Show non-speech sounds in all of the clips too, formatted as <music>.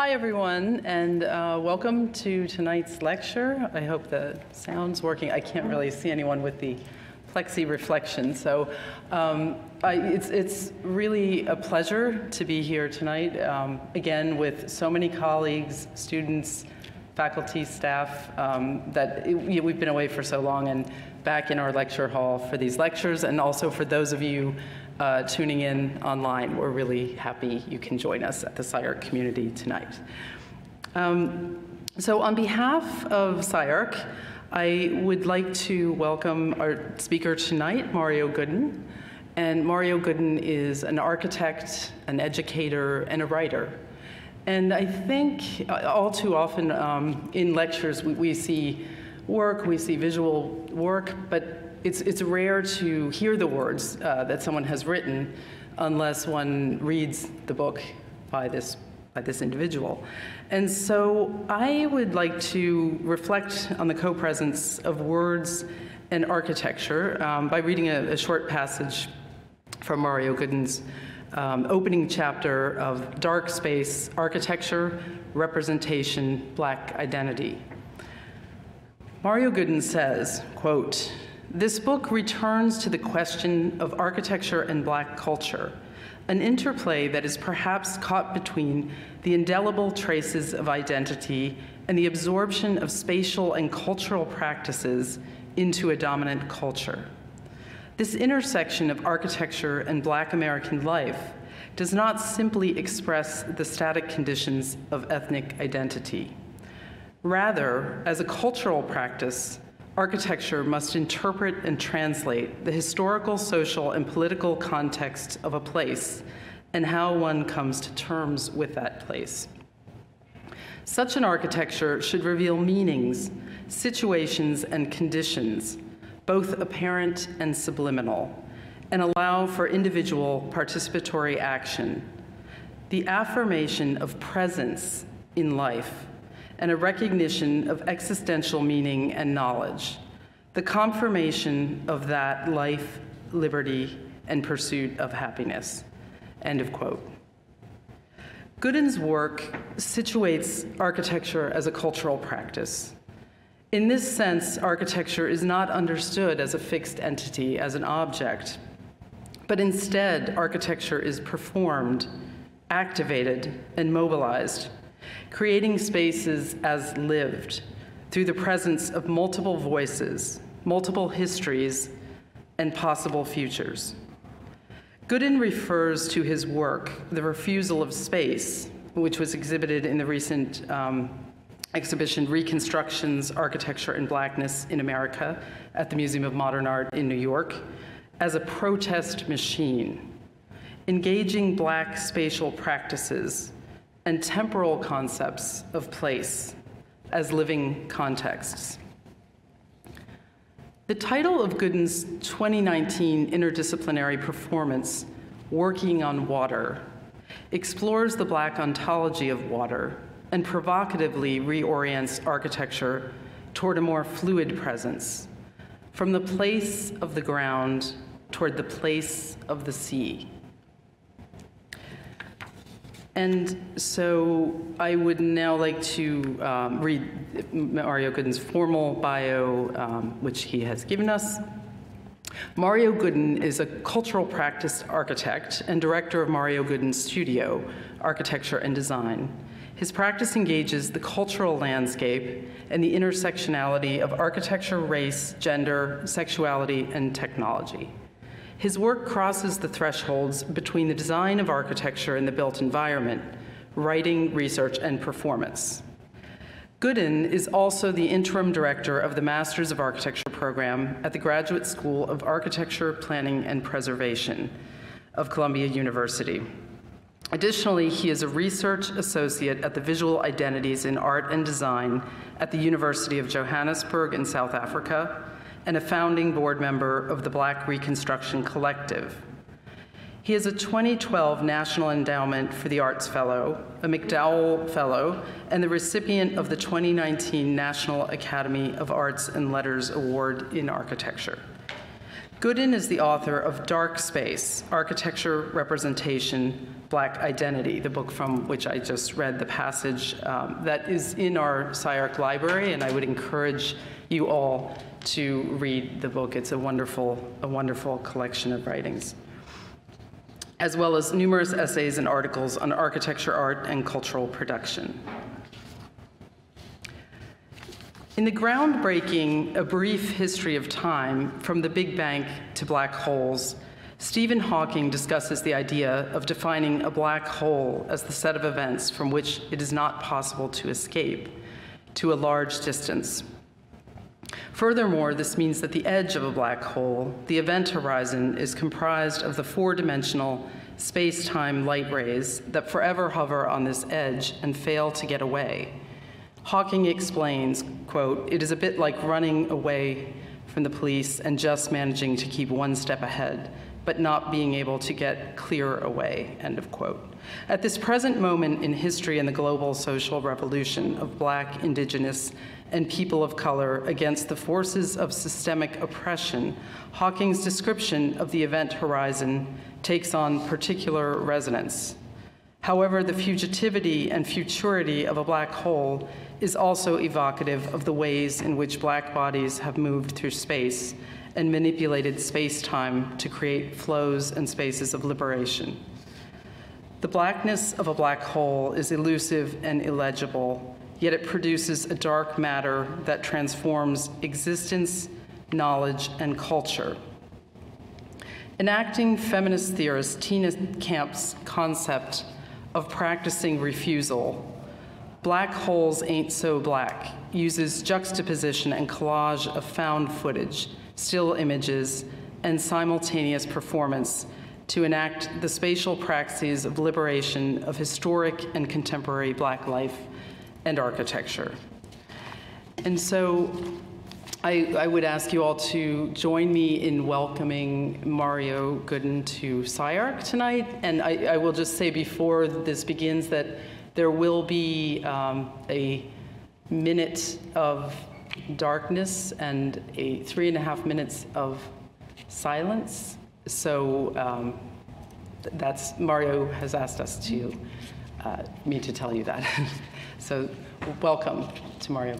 Hi, everyone, and uh, welcome to tonight's lecture. I hope the sound's working. I can't really see anyone with the plexi reflection, so um, I, it's, it's really a pleasure to be here tonight, um, again, with so many colleagues, students, faculty, staff, um, that it, we've been away for so long and back in our lecture hall for these lectures, and also for those of you uh, tuning in online. We're really happy you can join us at the SCI-Arc community tonight. Um, so on behalf of SCI-Arc, I would like to welcome our speaker tonight, Mario Gooden. And Mario Gooden is an architect, an educator, and a writer. And I think uh, all too often um, in lectures we, we see work, we see visual work, but it's, it's rare to hear the words uh, that someone has written unless one reads the book by this, by this individual. And so I would like to reflect on the co-presence of words and architecture um, by reading a, a, short passage from Mario Gooden's um, opening chapter of Dark Space Architecture, Representation, Black Identity. Mario Gooden says, quote, this book returns to the question of architecture and black culture, an interplay that is perhaps caught between the indelible traces of identity and the absorption of spatial and cultural practices into a dominant culture. This intersection of architecture and black American life does not simply express the static conditions of ethnic identity. Rather, as a cultural practice, architecture must interpret and translate the historical, social, and political context of a place and how one comes to terms with that place. Such an architecture should reveal meanings, situations, and conditions, both apparent and subliminal, and allow for individual participatory action. The affirmation of presence in life and a recognition of existential meaning and knowledge, the confirmation of that life, liberty, and pursuit of happiness. End of quote. Gooden's work situates architecture as a cultural practice. In this sense, architecture is not understood as a fixed entity, as an object, but instead, architecture is performed, activated, and mobilized creating spaces as lived through the presence of multiple voices, multiple histories, and possible futures. Gooden refers to his work, The Refusal of Space, which was exhibited in the recent um, exhibition Reconstructions, Architecture and Blackness in America at the Museum of Modern Art in New York, as a protest machine, engaging black spatial practices and temporal concepts of place as living contexts. The title of Gooden's 2019 interdisciplinary performance, Working on Water, explores the Black ontology of water and provocatively reorients architecture toward a more fluid presence, from the place of the ground toward the place of the sea. And so I would now like to um, read Mario Gooden's formal bio, um, which he has given us. Mario Gooden is a cultural practice architect and director of Mario Gooden Studio, Architecture and Design. His practice engages the cultural landscape and the intersectionality of architecture, race, gender, sexuality, and technology. His work crosses the thresholds between the design of architecture and the built environment, writing, research, and performance. Gooden is also the interim director of the Masters of Architecture program at the Graduate School of Architecture, Planning, and Preservation of Columbia University. Additionally, he is a research associate at the Visual Identities in Art and Design at the University of Johannesburg in South Africa and a founding board member of the Black Reconstruction Collective. He is a 2012 National Endowment for the Arts Fellow, a MacDowell Fellow, and the recipient of the 2019 National Academy of Arts and Letters Award in Architecture. Gooden is the author of Dark Space Architecture, Representation, Black Identity, the book from which I just read the passage um, that is in our SCI-Arc library, and I would encourage you all to read the book. It's a wonderful, a wonderful collection of writings, as well as numerous essays and articles on architecture, art, and cultural production. In the groundbreaking A Brief History of Time, From the Big Bang to Black Holes, Stephen Hawking discusses the idea of defining a black hole as the set of events from which it is not possible to escape to a large distance. Furthermore, this means that the edge of a black hole, the event horizon, is comprised of the four dimensional space time light rays that forever hover on this edge and fail to get away. Hawking explains, quote, it is a bit like running away from the police and just managing to keep one step ahead, but not being able to get clear away, end of quote. At this present moment in history and the global social revolution of black, indigenous, and people of color against the forces of systemic oppression, Hawking's description of the event horizon takes on particular resonance. However, the fugitivity and futurity of a black hole is also evocative of the ways in which black bodies have moved through space and manipulated space-time to create flows and spaces of liberation. The blackness of a black hole is elusive and illegible, yet it produces a dark matter that transforms existence, knowledge, and culture. Enacting feminist theorist Tina Campt's concept of practicing refusal, Black Holes Ain't So Black uses juxtaposition and collage of found footage, still images, and simultaneous performance to enact the spatial praxis of liberation of historic and contemporary Black life and architecture. And so I, I, would ask you all to join me in welcoming Mario Gooden to SCI-Arc tonight. And I, I, will just say before this begins that there will be um, a minute of darkness and a three and a half minutes of silence. So um, that's, Mario has asked us to, uh, me to tell you that. <laughs> so welcome to Mario.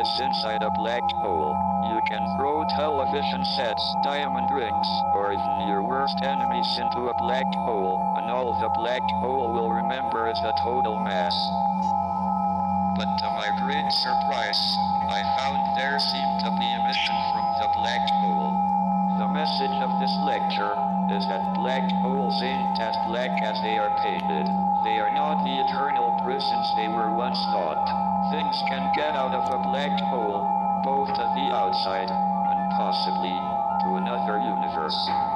Inside a black hole. You can throw television sets, diamond rings, or even your worst enemies into a black hole, and all the black hole will remember is a total mess. But to my great surprise, I found there seemed to be emission from the black hole. The message of this lecture is that black holes ain't as black as they are painted. They are not the eternal prisons they were once thought. Things can get out of a black hole, both to the outside and possibly to another universe.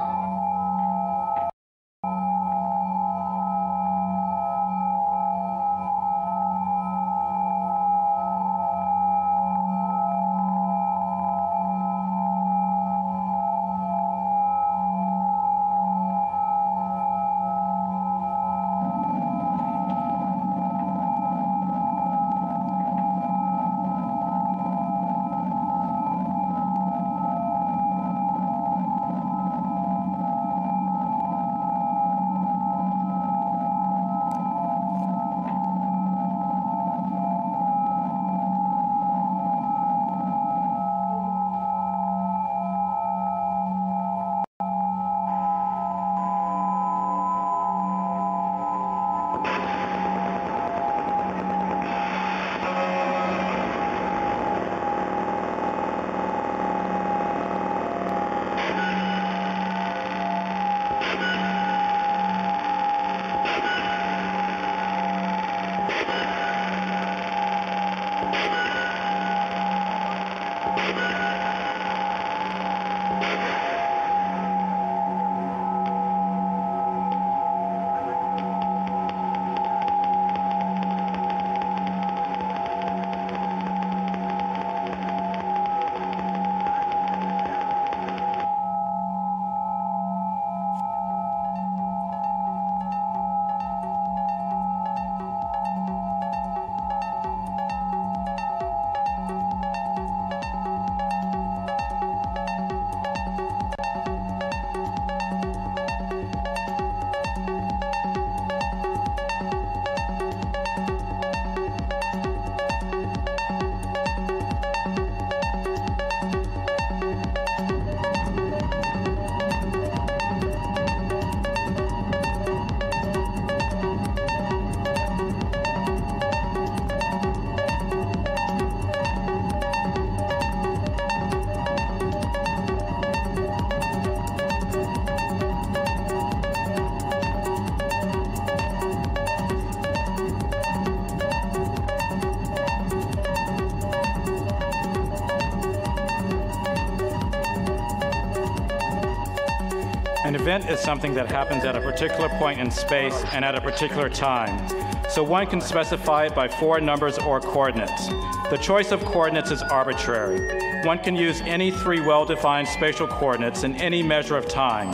Event is something that happens at a particular point in space and at a particular time. So one can specify it by four numbers or coordinates. The choice of coordinates is arbitrary. One can use any three well-defined spatial coordinates in any measure of time.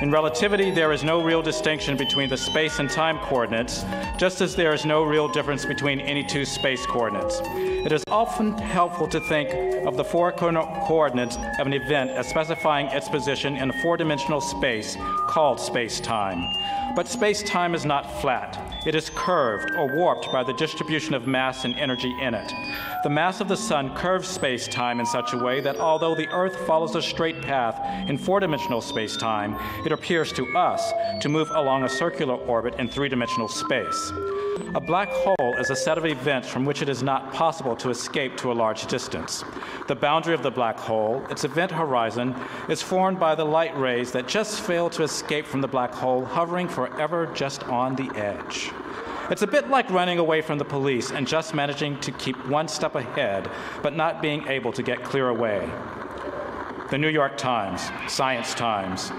In relativity, there is no real distinction between the space and time coordinates, just as there is no real difference between any two space coordinates. It is often helpful to think of the four co coordinates of an event as specifying its position in a four-dimensional space called space-time. But space-time is not flat. It is curved or warped by the distribution of mass and energy in it. The mass of the sun curves space-time in such a way that although the Earth follows a straight path in four-dimensional space-time, it appears to us to move along a circular orbit in three-dimensional space. A black hole is a set of events from which it is not possible to escape to a large distance. The boundary of the black hole, its event horizon, is formed by the light rays that just fail to escape from the black hole, hovering forever just on the edge. It's a bit like running away from the police and just managing to keep one step ahead, but not being able to get clear away. The New York Times, Science Times,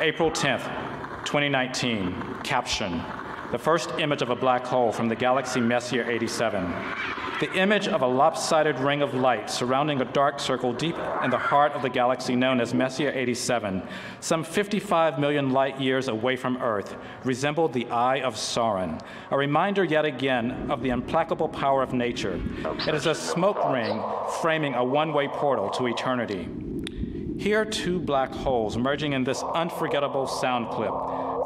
April 10th, 2019, caption the first image of a black hole from the galaxy Messier 87. The image of a lopsided ring of light surrounding a dark circle deep in the heart of the galaxy known as Messier 87, some 55 million light years away from Earth, resembled the Eye of Sauron, a reminder yet again of the implacable power of nature. It is a smoke ring framing a one way portal to eternity. Here two black holes merging in this unforgettable sound clip.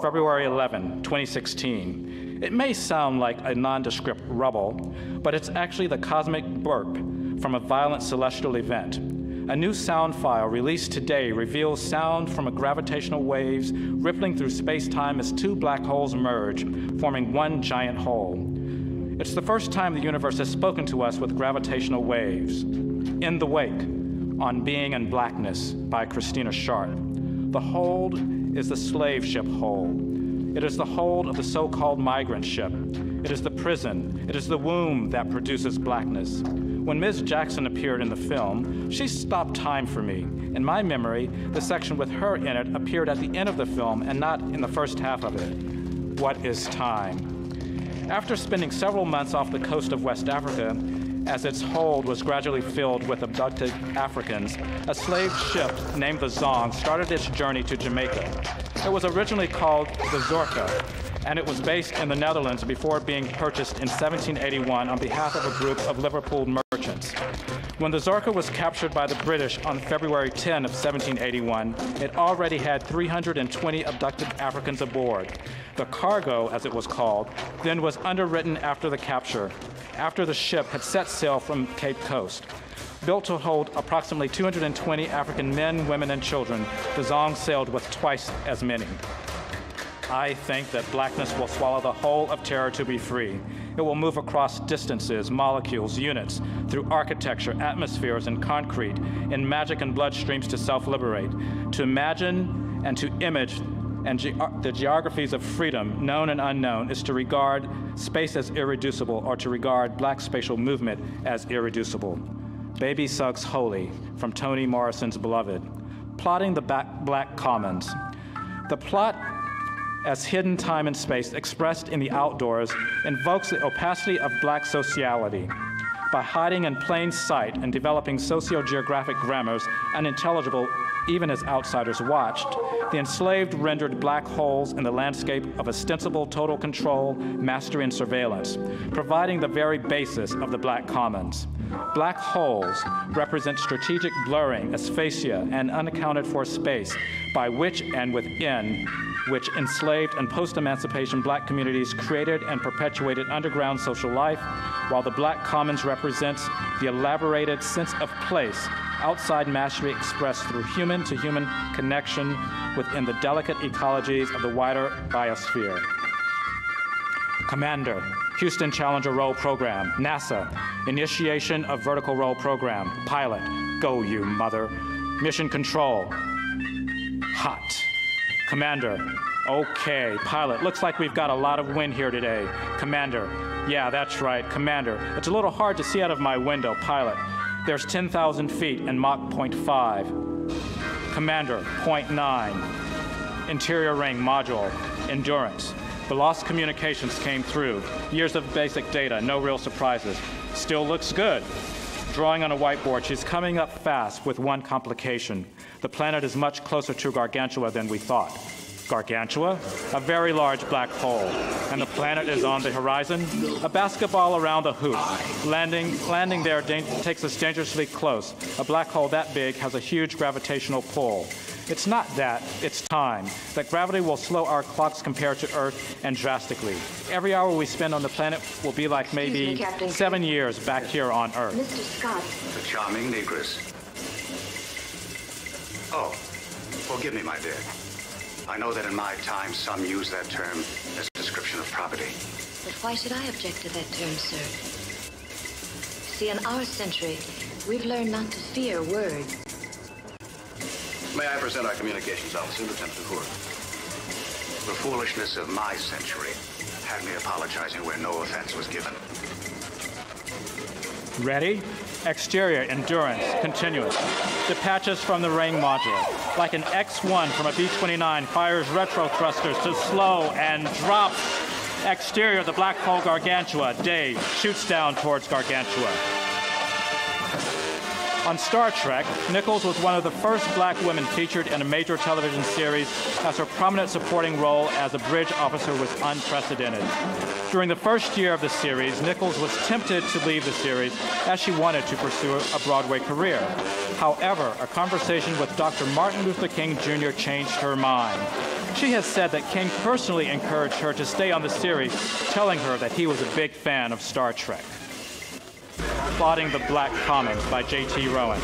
February 11, 2016. It may sound like a nondescript rubble, but it's actually the cosmic burp from a violent celestial event. A new sound file released today reveals sound from a gravitational waves rippling through space-time as two black holes merge, forming one giant hole. It's the first time the universe has spoken to us with gravitational waves. In the Wake, on Being and Blackness by Christina Sharpe. The hold is the slave ship hold. It is the hold of the so called migrant ship. It is the prison. It is the womb that produces blackness. When Ms. Jackson appeared in the film, she stopped time for me. In my memory, the section with her in it appeared at the end of the film and not in the first half of it. What is time? After spending several months off the coast of West Africa, as its hold was gradually filled with abducted Africans, a slave ship named the Zong started its journey to Jamaica. It was originally called the Zorka, and it was based in the Netherlands before being purchased in 1781 on behalf of a group of Liverpool merchants. When the Zorka was captured by the British on February 10 of 1781, it already had 320 abducted Africans aboard. The cargo, as it was called, then was underwritten after the capture, after the ship had set sail from Cape Coast. Built to hold approximately 220 African men, women, and children, the Zong sailed with twice as many. I think that blackness will swallow the whole of terror to be free. It will move across distances, molecules, units, through architecture, atmospheres, and concrete, in magic and bloodstreams to self liberate, to imagine and to image and ge- uh, the geographies of freedom, known and unknown, is to regard space as irreducible or to regard black spatial movement as irreducible. Baby Suggs Holy from Toni Morrison's Beloved. Plotting the Black Commons. The plot as hidden time and space expressed in the outdoors invokes the opacity of black sociality by hiding in plain sight and developing socio-geographic grammars unintelligible even as outsiders watched, the enslaved rendered black holes in the landscape of ostensible total control, mastery, and surveillance, providing the very basis of the black commons. Black holes represent strategic blurring, aphasia, and unaccounted for space by which and within which enslaved and post emancipation black communities created and perpetuated underground social life, while the black commons represents the elaborated sense of place outside mastery expressed through human to human connection within the delicate ecologies of the wider biosphere. Commander, Houston Challenger Roll Program, NASA, initiation of vertical roll program, pilot, go you mother, mission control, hot. Commander, okay, pilot, looks like we've got a lot of wind here today. Commander, yeah, that's right, Commander. It's a little hard to see out of my window, pilot. There's 10,000 feet and Mach 0.5. Commander, 0.9. Interior ring module, endurance. The lost communications came through. Years of basic data, no real surprises. Still looks good. Drawing on a whiteboard, she's coming up fast with one complication. The planet is much closer to Gargantua than we thought. Gargantua, a very large black hole, and the planet is on the horizon. A basketball around the hoop. Landing, landing there takes us dangerously close. A black hole that big has a huge gravitational pull. It's not that, it's time. That gravity will slow our clocks compared to Earth and drastically. Every hour we spend on the planet will be like maybe me, seven years back here on Earth. Mr. Scott. The charming negress. Oh, forgive me, my dear. I know that in my time some use that term as a description of property. But why should I object to that term, sir? See, in our century, we've learned not to fear words. May I present our communications officer, Lieutenant Uhura? The foolishness of my century had me apologizing where no offense was given. Ready? Exterior, endurance, continuous. Detaches from the ring module. Like an X-1 from a B-29, fires retro thrusters to slow and drop. Exterior, the black hole Gargantua. Dave shoots down towards Gargantua. On Star Trek, Nichols was one of the first black women featured in a major television series as her prominent supporting role as a bridge officer was unprecedented. During the first year of the series, Nichols was tempted to leave the series as she wanted to pursue a Broadway career. However, a conversation with Dr. Martin Luther King Jr. changed her mind. She has said that King personally encouraged her to stay on the series, telling her that he was a big fan of Star Trek. Plotting the Black Commons by J.T. Roane.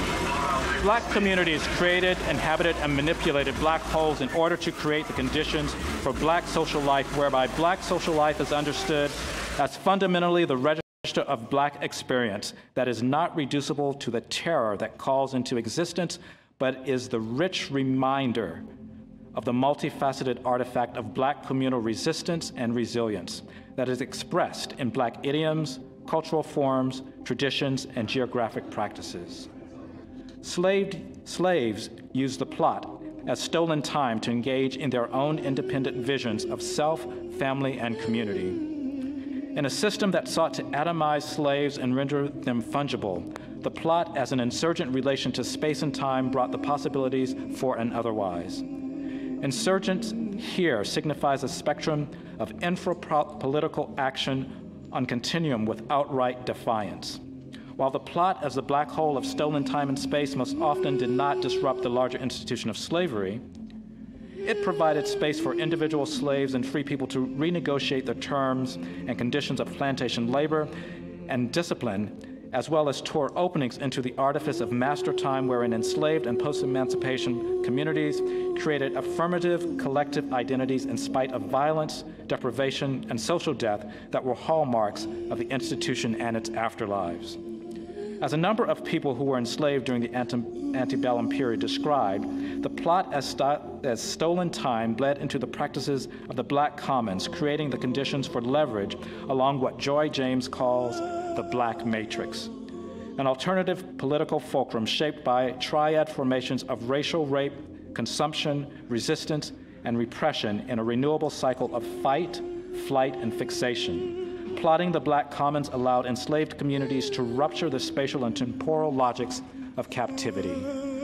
Black communities created, inhabited, and manipulated black holes in order to create the conditions for black social life, whereby black social life is understood as fundamentally the register of black experience that is not reducible to the terror that calls into existence, but is the rich reminder of the multifaceted artifact of black communal resistance and resilience that is expressed in black idioms, cultural forms, traditions, and geographic practices. Slaved, slaves used the plot as stolen time to engage in their own independent visions of self, family, and community. In a system that sought to atomize slaves and render them fungible, the plot as an insurgent relation to space and time brought the possibilities for an otherwise. Insurgent here signifies a spectrum of infra-political action on continuum with outright defiance. While the plot as the black hole of stolen time and space most often did not disrupt the larger institution of slavery, it provided space for individual slaves and free people to renegotiate the terms and conditions of plantation labor and discipline as well as tore openings into the artifice of master time wherein enslaved and post-emancipation communities created affirmative collective identities in spite of violence, deprivation, and social death that were hallmarks of the institution and its afterlives. As a number of people who were enslaved during the antebellum period described, the plot as, as, stolen time bled into the practices of the black commons, creating the conditions for leverage along what Joy James calls the Black Matrix, an alternative political fulcrum shaped by triad formations of racial rape, consumption, resistance, and repression in a renewable cycle of fight, flight, and fixation. Plotting the Black Commons allowed enslaved communities to rupture the spatial and temporal logics of captivity.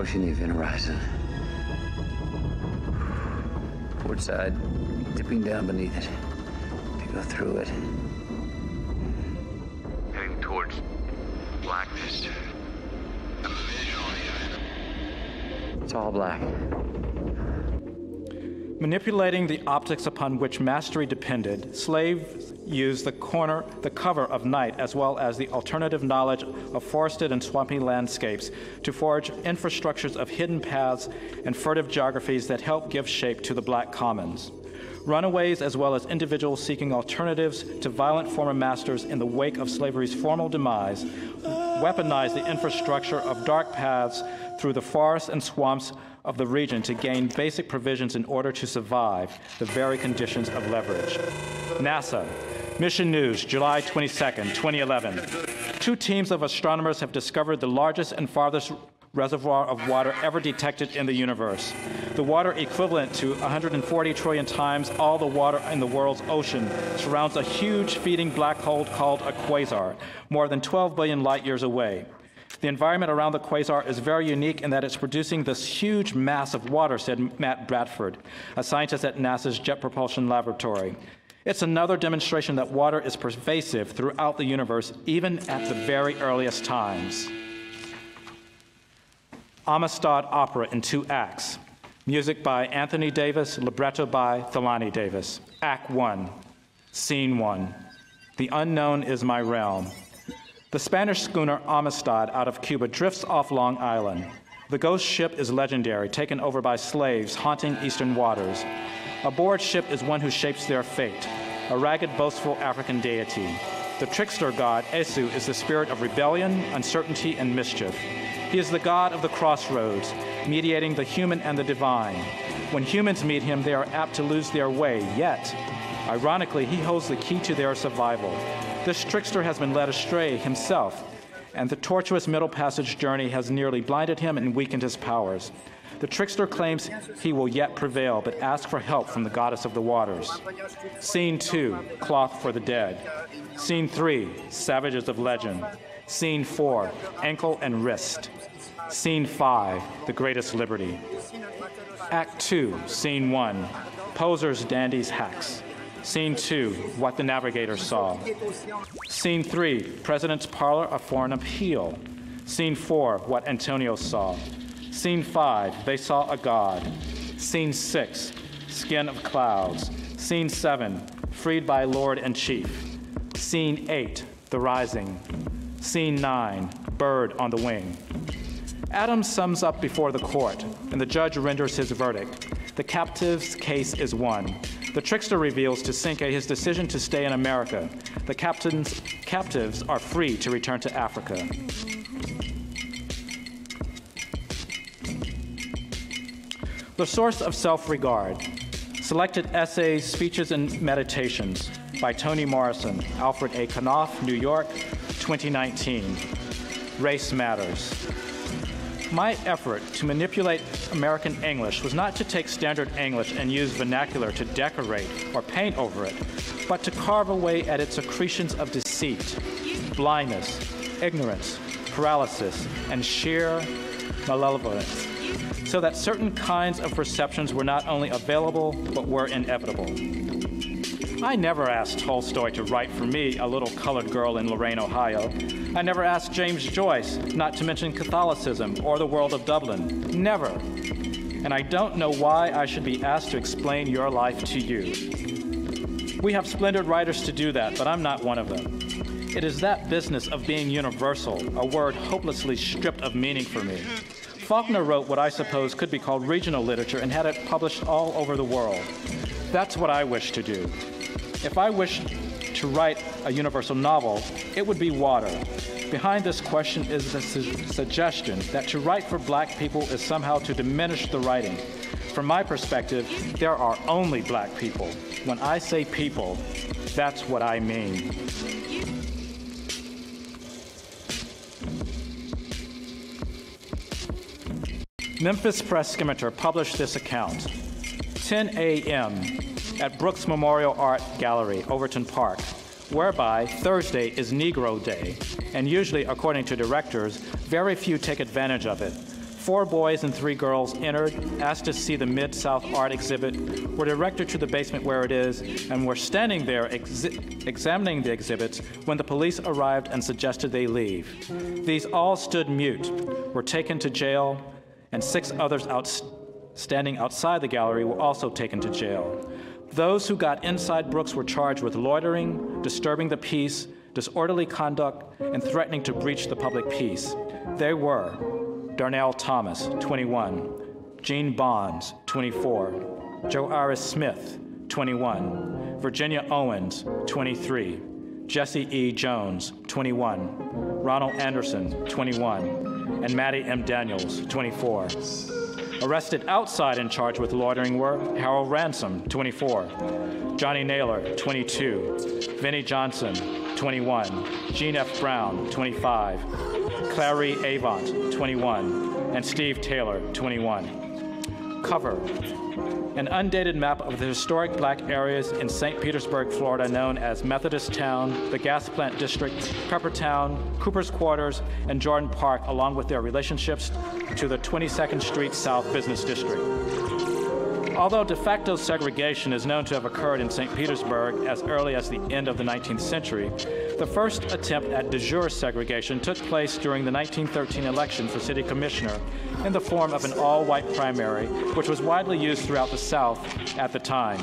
Approaching the event horizon. Port side, dipping down beneath it. To go through it. Heading towards blackness. It's all black. Manipulating the optics upon which mastery depended, slaves used the corner, the cover of night, as well as the alternative knowledge of forested and swampy landscapes to forge infrastructures of hidden paths and furtive geographies that help give shape to the black commons. Runaways, as well as individuals seeking alternatives to violent former masters in the wake of slavery's formal demise, weaponized the infrastructure of dark paths through the forests and swamps of the region to gain basic provisions in order to survive the very conditions of leverage. NASA, Mission News, July 22, 2011. Two teams of astronomers have discovered the largest and farthest reservoir of water ever detected in the universe. The water equivalent to 140 trillion times all the water in the world's ocean surrounds a huge feeding black hole called a quasar, more than 12 billion light years away. The environment around the quasar is very unique in that it's producing this huge mass of water, said Matt Bradford, a scientist at NASA's Jet Propulsion Laboratory. It's another demonstration that water is pervasive throughout the universe, even at the very earliest times. Amistad opera in two acts. Music by Anthony Davis, libretto by Thulani Davis. Act one. Scene one The unknown is my realm. The Spanish schooner Amistad out of Cuba drifts off Long Island. The ghost ship is legendary, taken over by slaves haunting eastern waters. Aboard ship is one who shapes their fate, a ragged, boastful African deity. The trickster god, Esu, is the spirit of rebellion, uncertainty, and mischief. He is the god of the crossroads, mediating the human and the divine. When humans meet him, they are apt to lose their way, yet, ironically, he holds the key to their survival. This trickster has been led astray himself, and the tortuous Middle Passage journey has nearly blinded him and weakened his powers. The trickster claims he will yet prevail, but asks for help from the goddess of the waters. Scene 2 Cloth for the Dead. Scene 3 Savages of Legend. Scene 4 Ankle and Wrist. Scene 5 The Greatest Liberty. Act 2 Scene 1 Posers, Dandies, Hacks. Scene 2 What the Navigator Saw. Scene 3 President's Parlor, a Foreign Appeal. Scene 4 What Antonio Saw. Scene 5 They Saw a God. Scene 6 Skin of Clouds. Scene 7 Freed by Lord and Chief. Scene 8 The Rising. Scene 9 Bird on the Wing. Adams sums up before the court, and the judge renders his verdict. The captive's case is won. The trickster reveals to Cinque his decision to stay in America. The captain's captives are free to return to Africa. The source of self-regard. Selected essays, speeches, and meditations by Toni Morrison, Alfred A. Knopf, New York, 2019. Race Matters. My effort to manipulate American English was not to take standard English and use vernacular to decorate or paint over it, but to carve away at its accretions of deceit, blindness, ignorance, paralysis, and sheer malevolence, so that certain kinds of perceptions were not only available, but were inevitable. I never asked Tolstoy to write for me, a little colored girl in Lorain, Ohio. I never asked James Joyce not to mention Catholicism or the world of Dublin. Never. And I don't know why I should be asked to explain your life to you. We have splendid writers to do that, but I'm not one of them. It is that business of being universal, a word hopelessly stripped of meaning for me. Faulkner wrote what I suppose could be called regional literature and had it published all over the world. That's what I wish to do. If I wished to write a universal novel, it would be water. Behind this question is the su- suggestion that to write for black people is somehow to diminish the writing. From my perspective, there are only black people. When I say people, that's what I mean. Memphis Press Scimitar published this account. 10 a.m. at Brooks Memorial Art Gallery, Overton Park, whereby Thursday is Negro Day, and usually, according to directors, very few take advantage of it. Four boys and three girls entered, asked to see the Mid South art exhibit, were directed to the basement where it is, and were standing there exi- examining the exhibits when the police arrived and suggested they leave. These all stood mute, were taken to jail, and six others out, standing outside the gallery were also taken to jail. Those who got inside Brooks were charged with loitering, disturbing the peace, disorderly conduct, and threatening to breach the public peace. They were Darnell Thomas, 21, Gene Bonds, 24, Joe Iris Smith, 21, Virginia Owens, 23, Jesse E. Jones, 21, Ronald Anderson, 21, and Maddie M. Daniels, 24. Arrested outside and charged with loitering were Harold Ransom, 24, Johnny Naylor, 22, Vinnie Johnson, 21, Gene F. Brown, 25, Clary Avant, 21, and Steve Taylor, 21. Cover an undated map of the historic black areas in St. Petersburg, Florida, known as Methodist Town, the Gas Plant District, Peppertown, Cooper's Quarters, and Jordan Park, along with their relationships to the 22nd Street South Business District. Although de facto segregation is known to have occurred in St. Petersburg as early as the end of the 19th century, the first attempt at de jure segregation took place during the 1913 election for city commissioner in the form of an all white primary, which was widely used throughout the South at the time.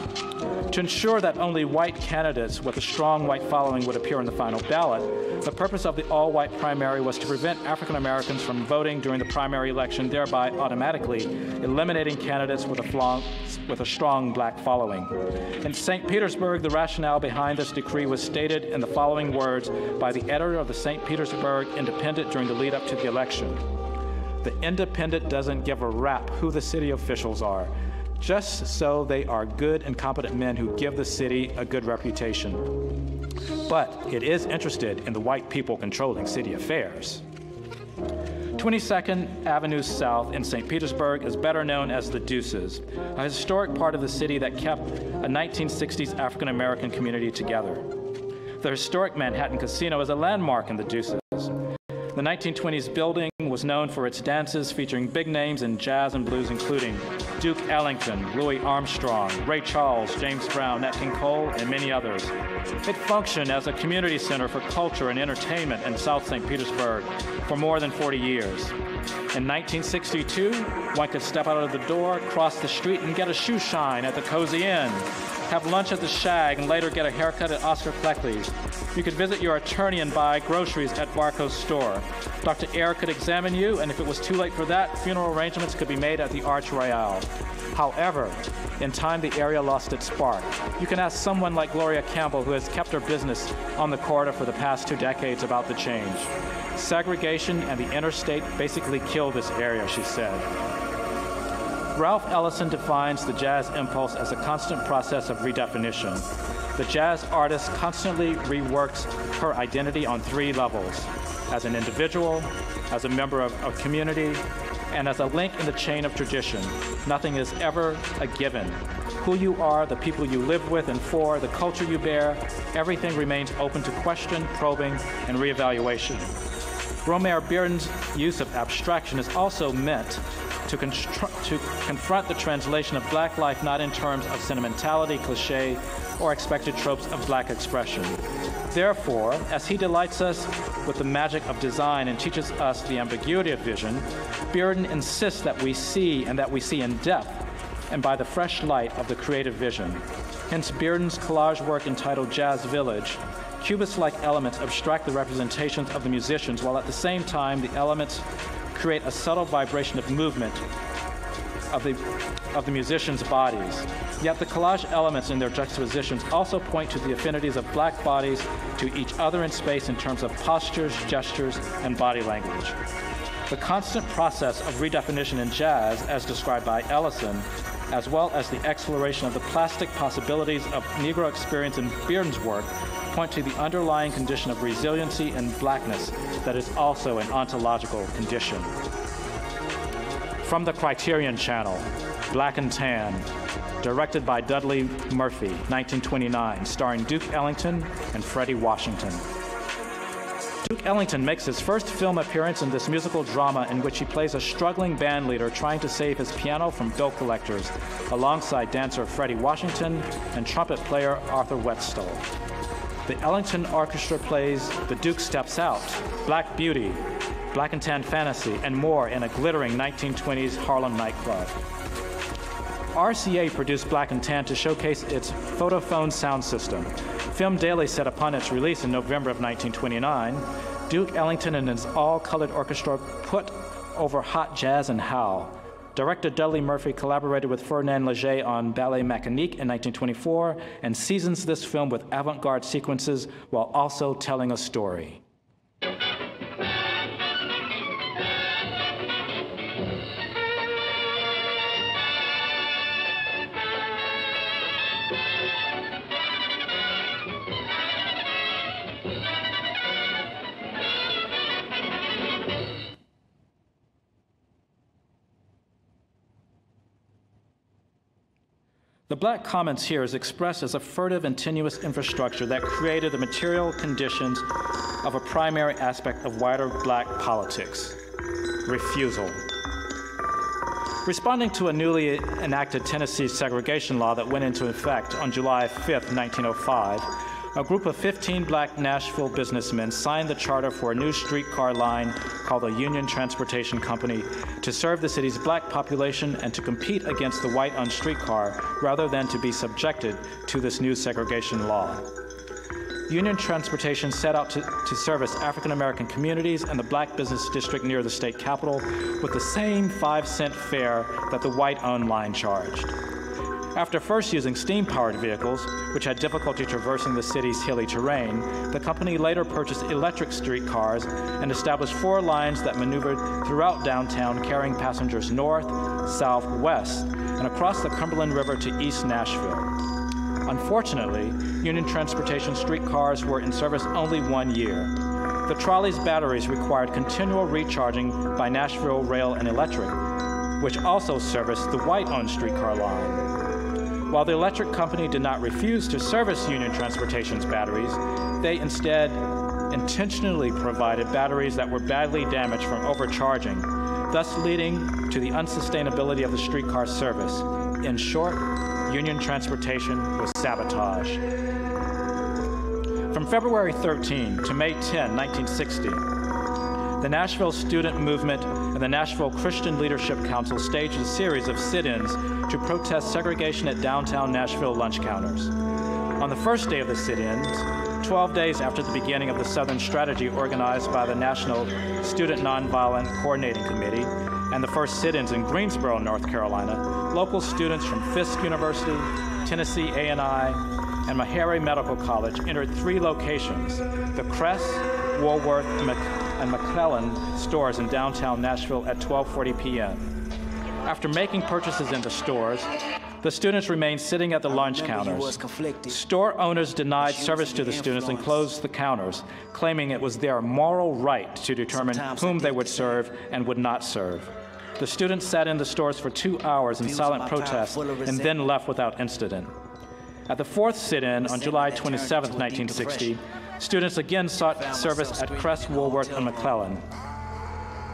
To ensure that only white candidates with a strong white following would appear on the final ballot, the purpose of the all white primary was to prevent African Americans from voting during the primary election, thereby automatically eliminating candidates with a, with a strong black following. In St. Petersburg, the rationale behind this decree was stated in the following words by the editor of the St. Petersburg Independent during the lead up to the election. The Independent doesn't give a rap who the city officials are just so they are good and competent men who give the city a good reputation. But it is interested in the white people controlling city affairs. 22nd Avenue South in St. Petersburg is better known as the Deuces, a historic part of the city that kept a 1960s African American community together. The historic Manhattan Casino is a landmark in the Deuces. The 1920s building was known for its dances featuring big names in jazz and blues, including Duke Ellington, Louis Armstrong, Ray Charles, James Brown, Nat King Cole, and many others. It functioned as a community center for culture and entertainment in South St. Petersburg for more than 40 years. In 1962, one could step out of the door, cross the street, and get a shoe shine at the Cozy Inn have lunch at the Shag, and later get a haircut at Oscar Pleckley's. You could visit your attorney and buy groceries at Barco's store. Dr. Ayer could examine you, and if it was too late for that, funeral arrangements could be made at the Arch Royale. However, in time the area lost its spark. You can ask someone like Gloria Campbell, who has kept her business on the corridor for the past two decades, about the change. Segregation and the interstate basically killed this area, she said. Ralph Ellison defines the jazz impulse as a constant process of redefinition. The jazz artist constantly reworks her identity on three levels as an individual, as a member of a community, and as a link in the chain of tradition. Nothing is ever a given. Who you are, the people you live with and for, the culture you bear, everything remains open to question, probing, and reevaluation. Romare Bearden's use of abstraction is also meant to, to confront the translation of black life not in terms of sentimentality, cliche, or expected tropes of black expression. Therefore, as he delights us with the magic of design and teaches us the ambiguity of vision, Bearden insists that we see and that we see in depth and by the fresh light of the creative vision. Hence, Bearden's collage work entitled Jazz Village Cubist like elements abstract the representations of the musicians, while at the same time, the elements create a subtle vibration of movement of the, of the musicians' bodies. Yet the collage elements in their juxtapositions also point to the affinities of black bodies to each other in space in terms of postures, gestures, and body language. The constant process of redefinition in jazz, as described by Ellison, as well as the exploration of the plastic possibilities of Negro experience in Bearden's work, point to the underlying condition of resiliency and blackness that is also an ontological condition. From the Criterion Channel, Black and Tan, directed by Dudley Murphy, 1929, starring Duke Ellington and Fredi Washington. Duke Ellington makes his first film appearance in this musical drama in which he plays a struggling band leader trying to save his piano from bill collectors, alongside dancer Fredi Washington and trumpet player Arthur Whetsel. The Ellington Orchestra plays The Duke Steps Out, Black Beauty, Black and Tan Fantasy, and more in a glittering 1920s Harlem nightclub. RCA produced Black and Tan to showcase its Photophone sound system. Film Daily said upon its release in November of 1929, Duke Ellington and his all colored orchestra put over hot jazz and howl. Director Dudley Murphy collaborated with Ferdinand Leger on Ballet Mécanique in 1924 and seasons this film with avant garde sequences while also telling a story. The black commons here is expressed as a furtive and tenuous infrastructure that created the material conditions of a primary aspect of wider black politics refusal. Responding to a newly enacted Tennessee segregation law that went into effect on July 5, 1905, a group of 15 black Nashville businessmen signed the charter for a new streetcar line called the Union Transportation Company to serve the city's black population and to compete against the white owned streetcar rather than to be subjected to this new segregation law. Union Transportation set out to, to service African American communities and the black business district near the state capitol with the same five cent fare that the white owned line charged. After first using steam powered vehicles, which had difficulty traversing the city's hilly terrain, the company later purchased electric streetcars and established four lines that maneuvered throughout downtown, carrying passengers north, south, west, and across the Cumberland River to East Nashville. Unfortunately, Union Transportation streetcars were in service only one year. The trolley's batteries required continual recharging by Nashville Rail and Electric, which also serviced the white owned streetcar line. While the electric company did not refuse to service Union Transportation's batteries, they instead intentionally provided batteries that were badly damaged from overcharging, thus leading to the unsustainability of the streetcar service. In short, Union Transportation was sabotaged. From February 13 to May 10, 1960, the Nashville Student Movement and the Nashville Christian Leadership Council staged a series of sit ins to protest segregation at downtown Nashville lunch counters. On the first day of the sit ins, 12 days after the beginning of the Southern Strategy organized by the National Student Nonviolent Coordinating Committee, and the first sit ins in Greensboro, North Carolina, local students from Fisk University, Tennessee A&I, and Meharry Medical College entered three locations the Kress, Woolworth, and McClellan stores in downtown Nashville at 12:40 p.m. After making purchases in the stores, the students remained sitting at the lunch counters. Store owners denied service to the students and closed the counters, claiming it was their moral right to determine whom they would serve and would not serve. The students sat in the stores for two hours in silent protest and then left without incident. At the fourth sit in on July 27, 1960, students again sought service at Kress, Woolworth, and McClellan.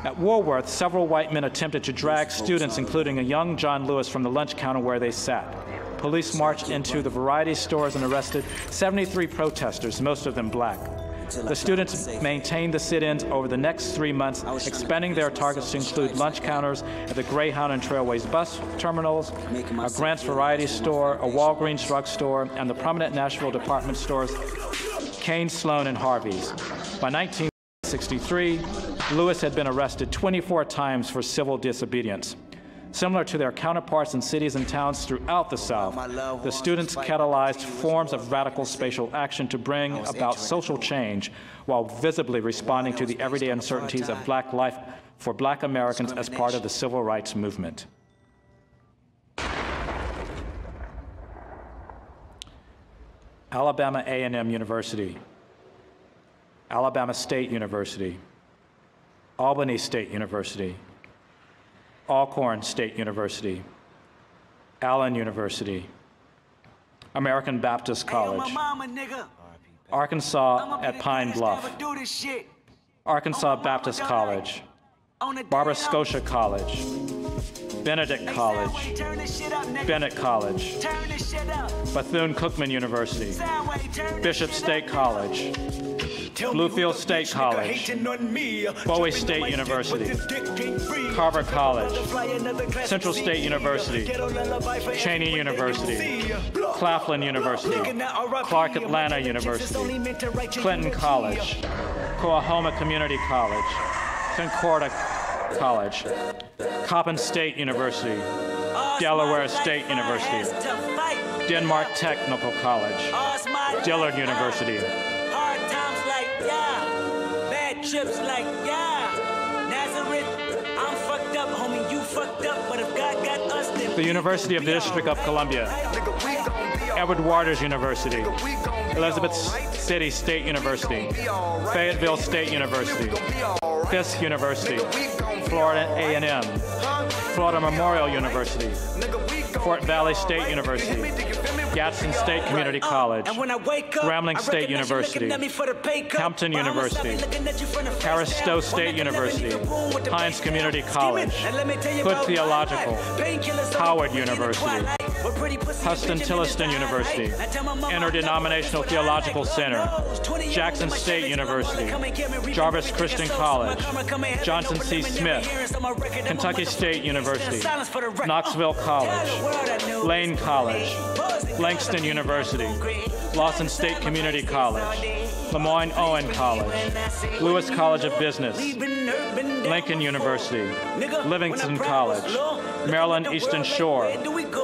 At Woolworth, several white men attempted to drag students, including a young John Lewis, from the lunch counter where they sat. Police marched into the variety stores and arrested 73 protesters, most of them black. The students maintained the sit-ins over the next three months, expanding their targets to include lunch counters at the Greyhound and Trailways bus terminals, a Grant's Variety Store, a Walgreens drugstore, and the prominent Nashville department stores Cain, Sloan, and Harvey's. By 1963, Lewis had been arrested 24 times for civil disobedience. Similar to their counterparts in cities and towns throughout the South, the students catalyzed forms of radical spatial action to bring about social change while visibly responding to the everyday uncertainties of black life for black Americans as part of the civil rights movement. Alabama A&M University, Alabama State University, Albany State University, Alcorn State University, Allen University, American Baptist College, Arkansas at Pine Bluff, Arkansas Baptist College, Barber-Scotia College, Benedict College, Bennett College, Bethune Cookman University, Bishop State College, Bluefield State College, Bowie State University, Carver College, Central State University, Cheyney University, Claflin University, Clark Atlanta University, Clinton College, Coahoma Community College, Concordia College, Coppin State University, Delaware State University, Denmark Technical College, Dillard University, trips like, yeah, Nazareth, I'm fucked up, homie, you fucked up, but if God got us, then the University of the District of Columbia, Edward Waters University, Elizabeth City State University, Fayetteville State University, Fisk University, Florida A&M, Florida Memorial University, Fort Valley State University, Gadsden State Community Uh, College, and when I wake up, Grambling State University, looking at me for the pay cut, Hampton University, stop looking at you from the face Paris down. Stowe State that can never University, leave the room with the Hinds Community. College, Scheming, and let me tell you Hood Theological, life. Painkillers on Howard University, Huston Tillotson University, Interdenominational. Theological Center, Lord knows, 20 years Jackson State University, Jarvis Christian College, Johnson C. Smith, Kentucky State University. Knoxville College, Lane College, Langston University, Lawson State Community College, Lemoyne Owen College, Lewis College of Business, Lincoln University, Livingstone College, Maryland Eastern Shore,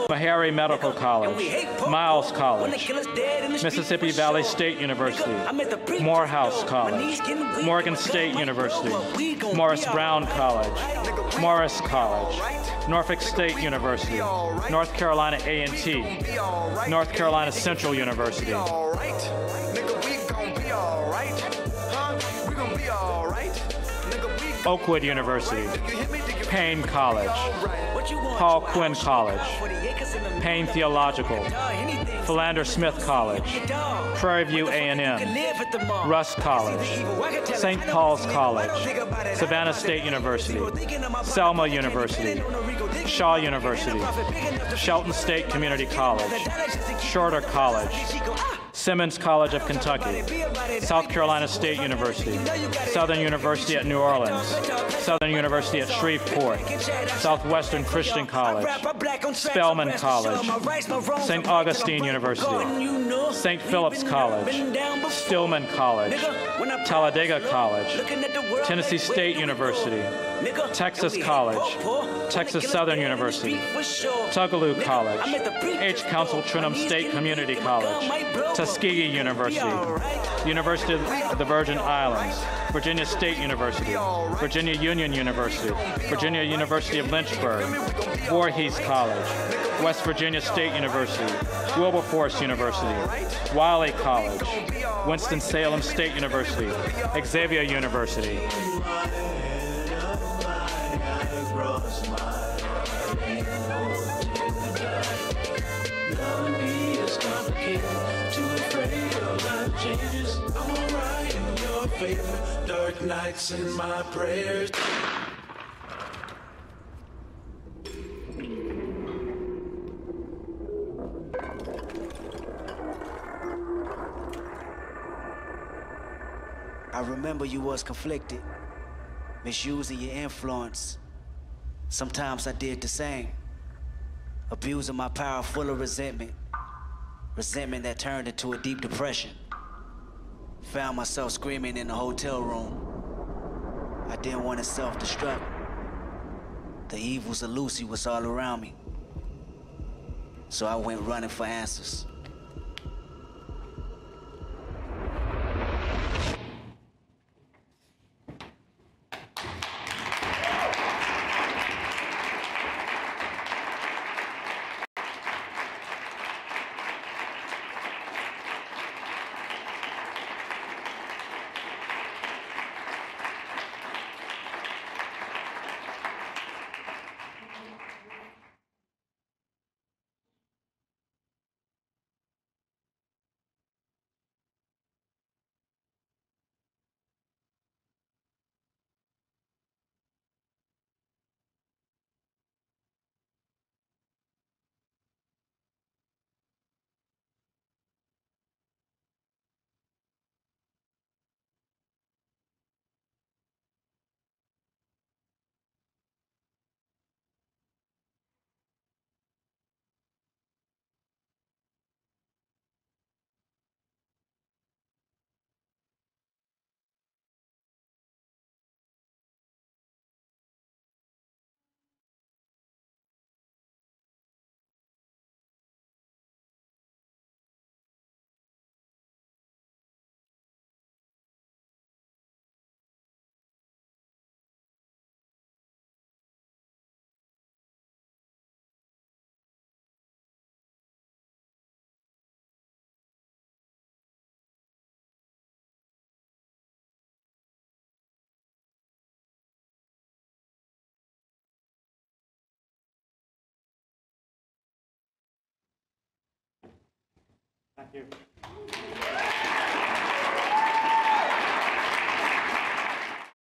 Meharry Medical College, Miles College, Mississippi Valley State University, Morehouse College, Morgan State University, Morris Brown College, Morris College, Norfolk State University, North Carolina A&T, North Carolina Central University, alright. Nigga, we gon' be alright. Huh? We gon' be alright. Nigga, we gon' Oakwood University, Paine College. Paul Quinn College, Payne Theological, Philander Smith College, Prairie View A&M, Rust College, St. Paul's College, Savannah State University, Selma University, Shaw University, Shelton State Community College, Shorter College, Simmons College of Kentucky, South Carolina State University, Southern University at New Orleans, Southern University at Shreveport, Southwestern Christian College, Spelman College, St. Augustine University, St. Philip's College, Stillman College, Talladega College, Tennessee State University, Texas College, Texas Southern University, Tougaloo College, H. Councill Trenholm State Community College, Tuskegee University, University of the Virgin Islands, Virginia State University, Virginia Union University, Virginia University of Lynchburg, Voorhees College, West Virginia State University, Wilberforce University, Wiley College, Winston-Salem State University, Xavier University, Dark nights in my prayers. I remember you was conflicted, misusing your influence. Sometimes I did the same, abusing my power full of resentment, resentment that turned into a deep depression. Found myself screaming in the hotel room. I didn't want to self-destruct. The evils of Lucy was all around me. So I went running for answers.